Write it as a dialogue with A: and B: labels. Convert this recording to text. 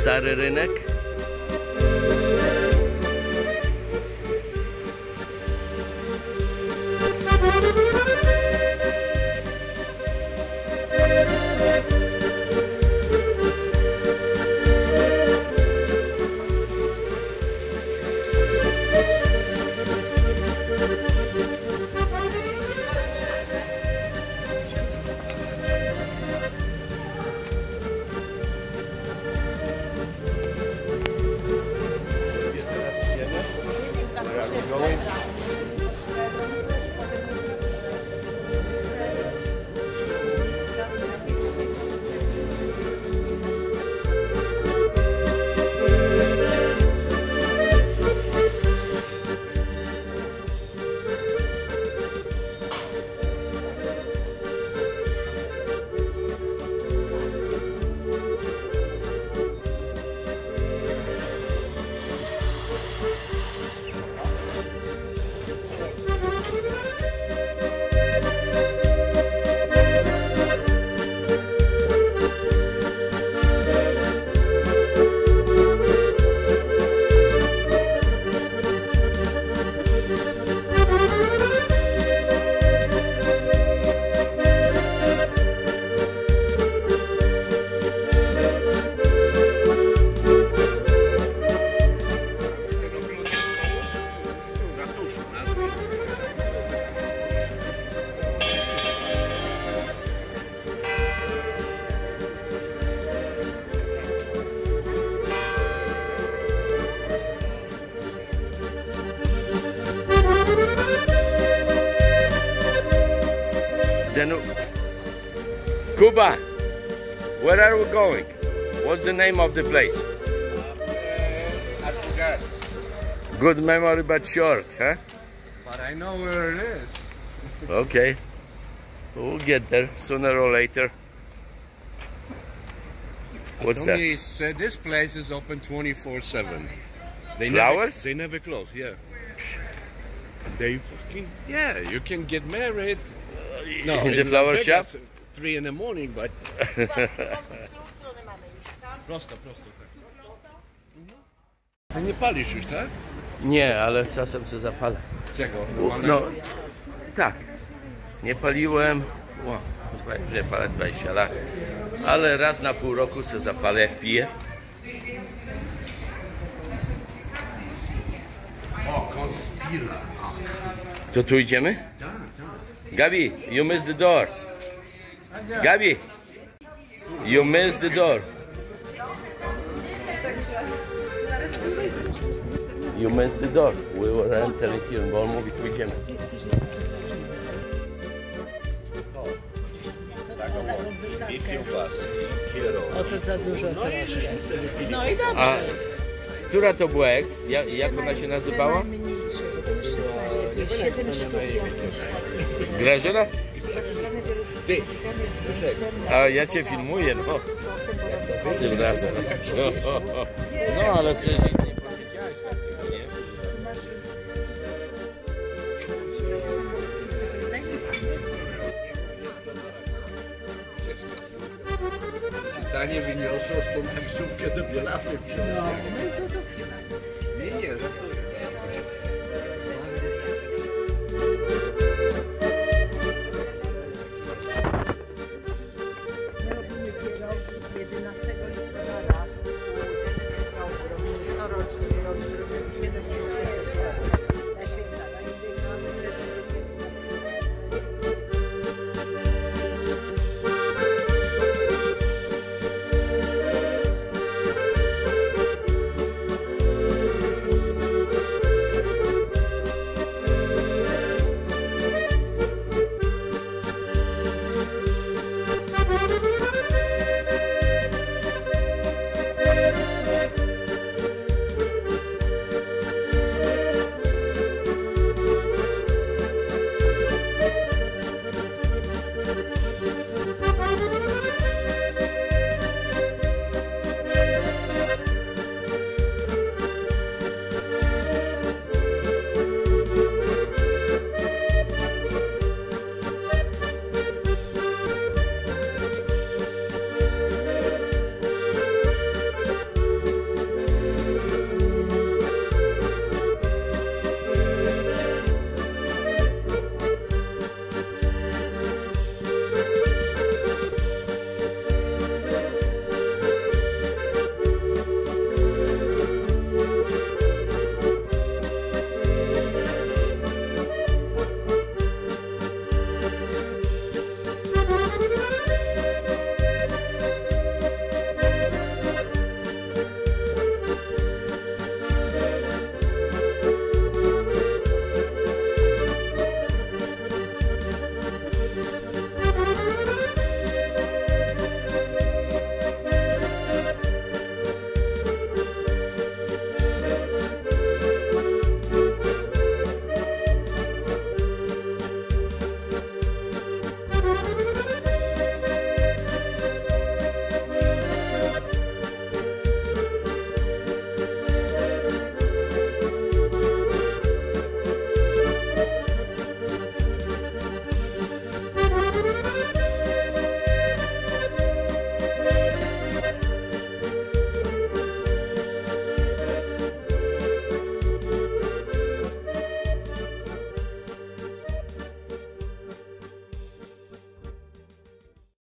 A: Stary rynek. Then, Cuba, where are we going? What's the name of the place?
B: I forgot.
A: Good memory, but short, huh?
B: But I know where it is.
A: Okay. We'll get there sooner or later. What's that?
B: Said this place is open 24-7. They
A: Flowers?
B: Never, they never close, yeah. They fucking, yeah, you can get married. No,
A: In the flower shop?
B: Three in the morning, but... Prosto, prosto, tak. Ty nie palisz już, tak?
A: Nie, ale czasem się zapalę.
B: Czego?
A: No, tak. Nie paliłem. Wow, już nie palę 20 lat. Ale raz na pół roku se zapalę, jak piję.
B: O, konspira.
A: To tu idziemy? Gabi, you missed the door. Gabi, you missed the door. You missed the door. We were entering here, bo on mówi, tu idziemy. I kiełbaski.
C: O, to za dużo troszkę. No i dobrze.
A: A która to była eks? Jak, jak ona się nazywała? Grażyna?
B: Ty,
A: A ja cię filmuję, no. Tym razem. No, ale przecież nic nie powiedziałeś takiego, nie?
B: Danie wyniosło z tą taksówkę do Bielawy wziął.
C: No, my